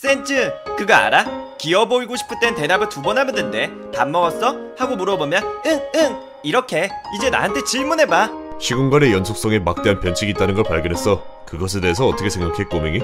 센츠 그거 알아? 귀여워 보이고 싶을 땐 대답을 두 번 하면 된대 밥 먹었어? 하고 물어보면 응응 이렇게 이제 나한테 질문해봐 시공간의 연속성에 막대한 변칙이 있다는 걸 발견했어. 그것에 대해서 어떻게 생각해, 꼬맹이?